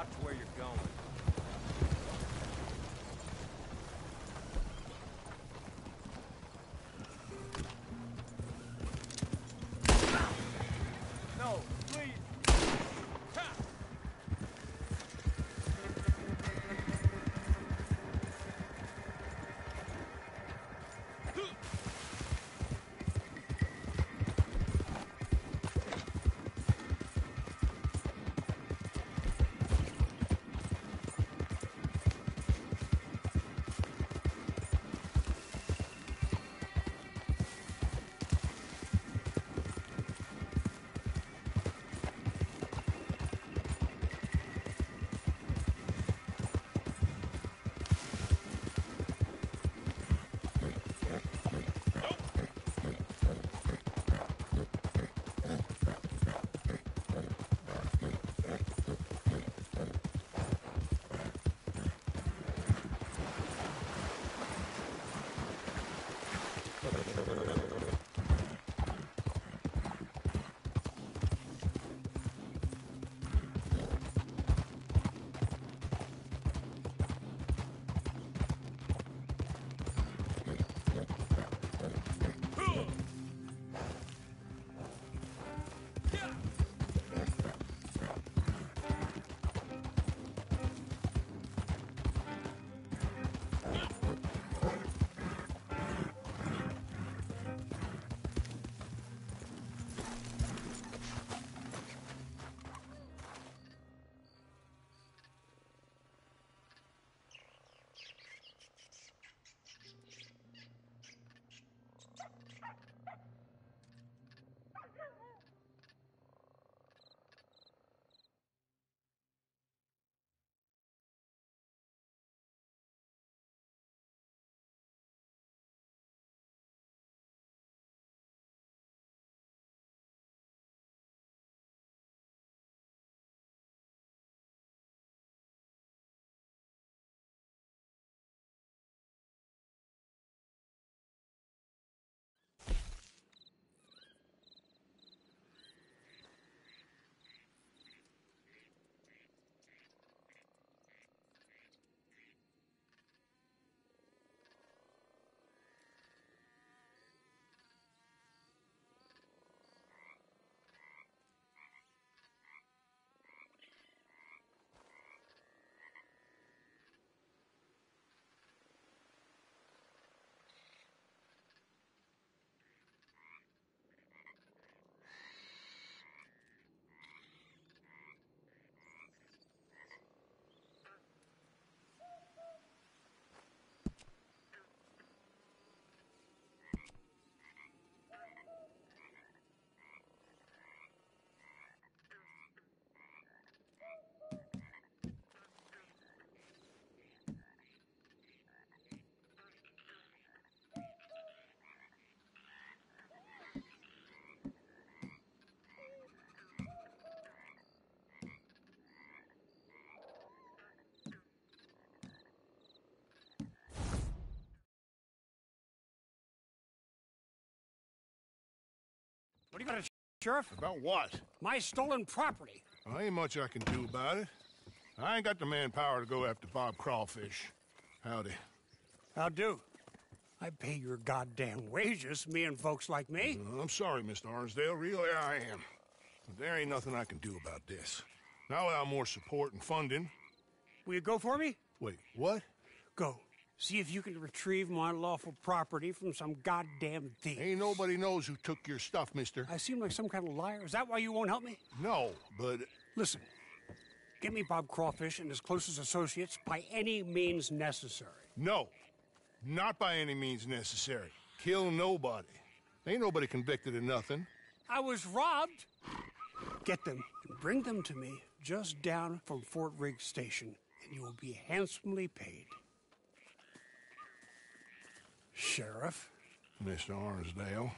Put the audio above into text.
Watch where you're going. What do you got, a Sheriff? About what? My stolen property. Well, ain't much I can do about it. I ain't got the manpower to go after Bob Crawfish. Howdy. How do? I pay your goddamn wages, me and folks like me. Uh, I'm sorry, Mr. Arnsdale. Really, I am. But there ain't nothing I can do about this. Now without more support and funding... Will you go for me? Wait, what? Go. See if you can retrieve my lawful property from some goddamn thief. Ain't nobody knows who took your stuff, mister. I seem like some kind of liar. Is that why you won't help me? No, but... Listen, get me Bob Crawfish and his closest associates by any means necessary. No. Not by any means necessary. Kill nobody. Ain't nobody convicted of nothing. I was robbed. Get them and bring them to me just down from Fort Riggs Station, and you will be handsomely paid. Sheriff? Mr. Arnsdale.